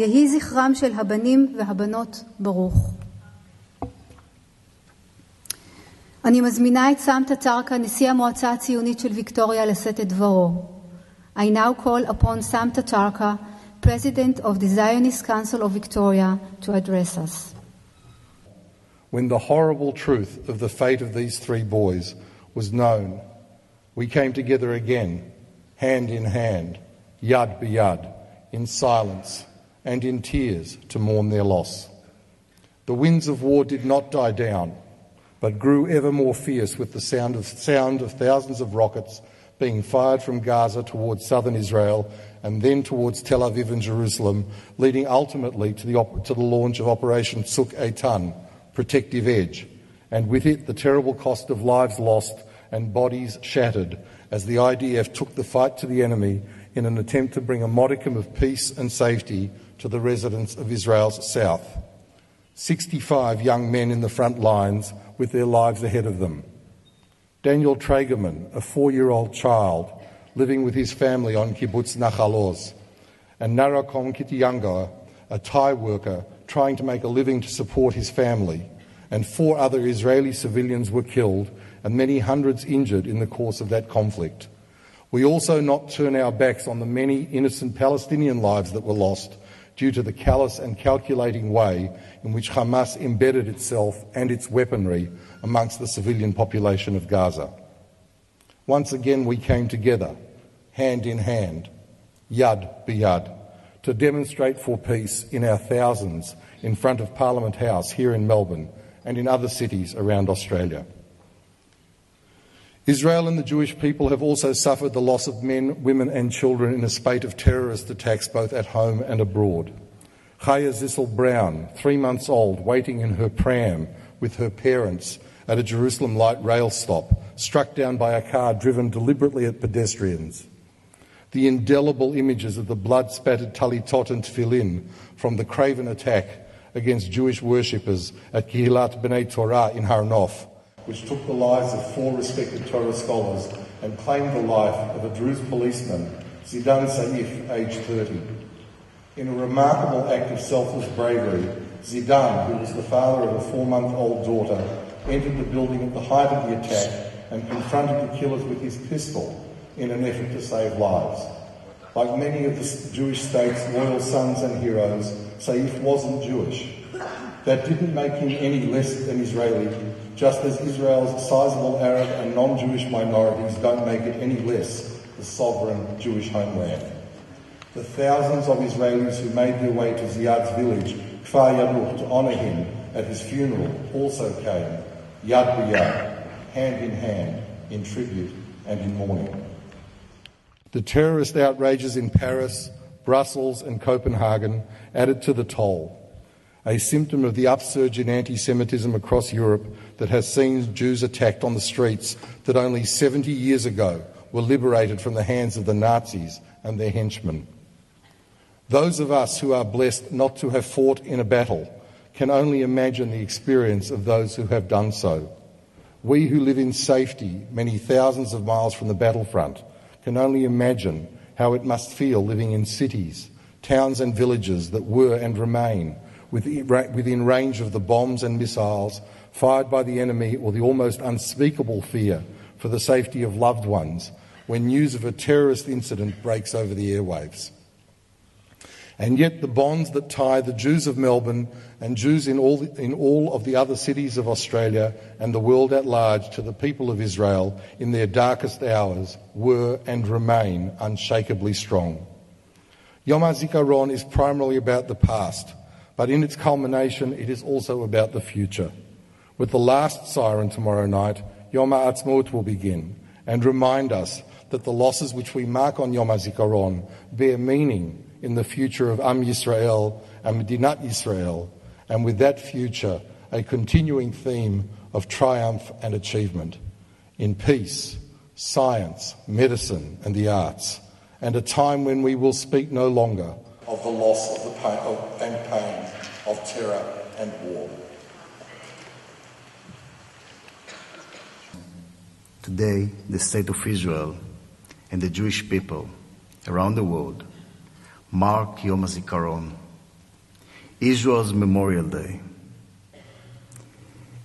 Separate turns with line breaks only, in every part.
יהי זכרם של הבנים והבנות ברוך. אני מזמינה את נשיא המועצה הציונית של ויקטוריה, לשאת את דברו. I now call upon Sam Tatarka, President of the Zionist Council of Victoria, to address us.
When the horrible truth of the fate of these three boys was known, we came together again, hand in hand, yad by yad, in silence and in tears to mourn their loss. The winds of war did not die down, but grew ever more fierce with the sound of, sound of thousands of rockets being fired from Gaza towards southern Israel and then towards Tel Aviv and Jerusalem, leading ultimately to the, to the launch of Operation Tzuk Eitan, Protective Edge, and with it the terrible cost of lives lost and bodies shattered as the IDF took the fight to the enemy in an attempt to bring a modicum of peace and safety to the residents of Israel's south. 65 young men in the front lines with their lives ahead of them. Daniel Tragerman, a four year old child living with his family on kibbutz Nachal Oz, and Narakom Kitiyanga, a Thai worker trying to make a living to support his family, and four other Israeli civilians were killed and many hundreds injured in the course of that conflict. We also not turn our backs on the many innocent Palestinian lives that were lost due to the callous and calculating way in which Hamas embedded itself and its weaponry amongst the civilian population of Gaza. Once again, we came together, hand in hand, yad biyad, to demonstrate for peace in our thousands in front of Parliament House here in Melbourne and in other cities around Australia. Israel and the Jewish people have also suffered the loss of men, women, and children in a spate of terrorist attacks both at home and abroad. Chaya Zissel Brown, three months old, waiting in her pram with her parents at a Jerusalem light rail stop, struck down by a car driven deliberately at pedestrians. The indelible images of the blood spattered talitot and tefillin from the craven attack against Jewish worshippers at Kihilat B'nai Torah in Har Nof, which took the lives of four respected Torah scholars and claimed the life of a Druze policeman, Zidan Saif, aged 30. In a remarkable act of selfless bravery, Zidan, who was the father of a four-month-old daughter, entered the building at the height of the attack and confronted the killers with his pistol in an effort to save lives. Like many of the Jewish state's loyal sons and heroes, Saif wasn't Jewish. That didn't make him any less than Israeli, just as Israel's sizable Arab and non-Jewish minorities don't make it any less the sovereign Jewish homeland. The thousands of Israelis who made their way to Ziad's village, Kfar Yanuch, to honour him at his funeral also came, yad b'yad, hand in hand, in tribute and in mourning. The terrorist outrages in Paris, Brussels, and Copenhagen added to the toll, a symptom of the upsurge in anti Semitism across Europe that has seen Jews attacked on the streets that only 70 years ago were liberated from the hands of the Nazis and their henchmen. Those of us who are blessed not to have fought in a battle can only imagine the experience of those who have done so. We who live in safety many thousands of miles from the battlefront can only imagine how it must feel living in cities, towns, and villages that were and remain within range of the bombs and missiles fired by the enemy or the almost unspeakable fear for the safety of loved ones when news of a terrorist incident breaks over the airwaves. And yet, the bonds that tie the Jews of Melbourne and Jews in all, in all of the other cities of Australia and the world at large to the people of Israel in their darkest hours were and remain unshakably strong. Yom HaZikaron is primarily about the past, but in its culmination, it is also about the future. With the last siren tomorrow night, Yom HaAtzmaut will begin and remind us that the losses which we mark on Yom HaZikaron bear meaning in the future of Am Yisrael and Medinat Yisrael, and with that future, a continuing theme of triumph and achievement in peace, science, medicine, and the arts, and a time when we will speak no longer of the loss of the pain of, and pain of terror and war.
Today, the state of Israel and the Jewish people around the world mark Yom HaZikaron Israel's Memorial Day.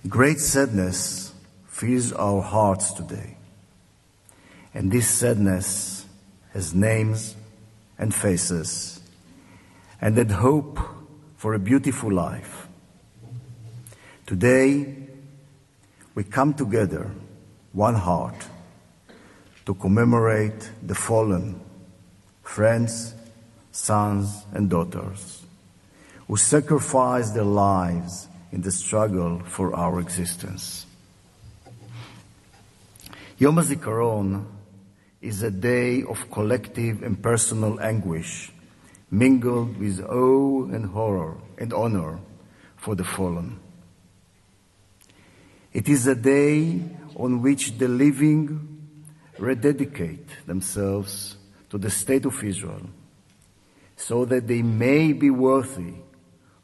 Great sadness fills our hearts today. And this sadness has names and faces and that hope for a beautiful life. Today, we come together, one heart, to commemorate the fallen, friends, sons, and daughters, who sacrificed their lives in the struggle for our existence. Yom HaZikaron is a day of collective and personal anguish, mingled with awe and horror and honor for the fallen. It is a day on which the living rededicate themselves to the state of Israel so that they may be worthy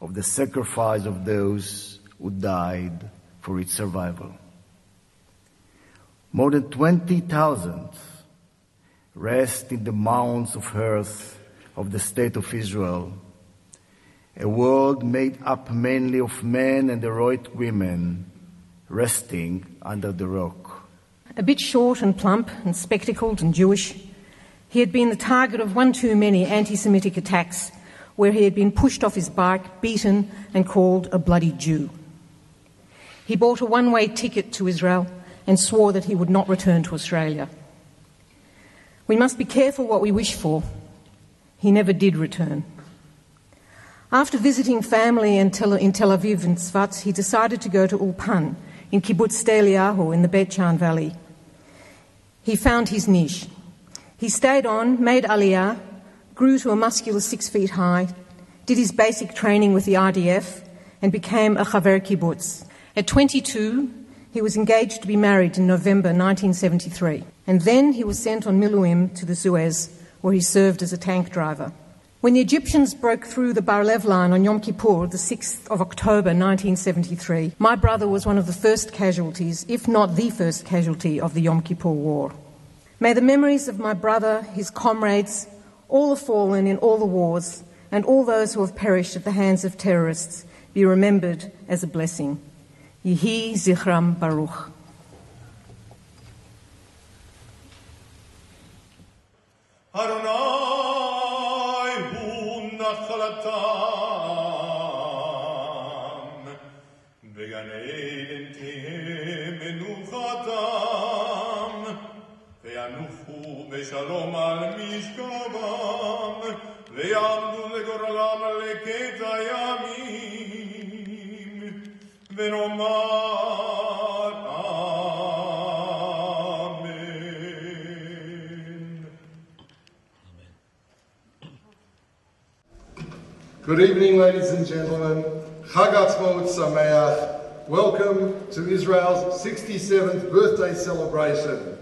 of the sacrifice of those who died for its survival. More than 20,000 rest in the mounds of earth of the state of Israel, a world made up mainly of men and heroic women resting under the rock.
A bit short and plump and spectacled and Jewish, he had been the target of one too many anti Semitic attacks where he had been pushed off his bike, beaten, and called a bloody Jew. He bought a one way ticket to Israel and swore that he would not return to Australia. We must be careful what we wish for. He never did return. After visiting family in Tel, Aviv and Tzfat, he decided to go to Ulpan in Kibbutz Sde Eliyahu in the Beit Valley. He found his niche. He stayed on, made aliyah, grew to a muscular six feet high, did his basic training with the IDF, and became a Chaver Kibbutz. At 22, he was engaged to be married in November 1973, and then he was sent on Miluim to the Suez, where he served as a tank driver. When the Egyptians broke through the Bar-Lev line on Yom Kippur, the 6th of October 1973, my brother was one of the first casualties, if not the first casualty, of the Yom Kippur War. May the memories of my brother, his comrades, all the fallen in all the wars, and all those who have perished at the hands of terrorists be remembered as a blessing. Yehi Zichram Baruch.
בגן עדן תהיה מנוחתם, וינוחו בשלום על משכבם, ויעמדו לגורלם לקץ הימים, ונאמר
Good evening, ladies and gentlemen. Chag Atzmaut Sameach. Welcome to Israel's 67th birthday celebration.